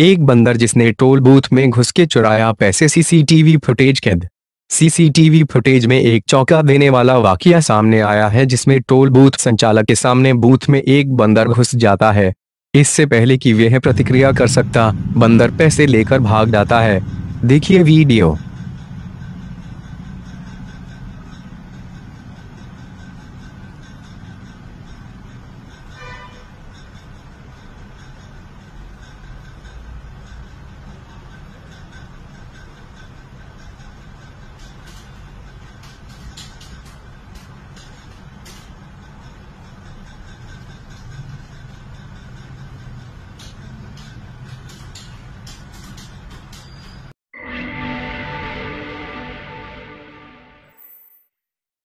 एक बंदर जिसने टोल बूथ में घुस के चुराया पैसे। सीसीटीवी फुटेज कैद। सीसीटीवी फुटेज में एक चौका देने वाला वाकया सामने आया है, जिसमें टोल बूथ संचालक के सामने बूथ में एक बंदर घुस जाता है। इससे पहले कि वह प्रतिक्रिया कर सकता, बंदर पैसे लेकर भाग जाता है। देखिए वीडियो।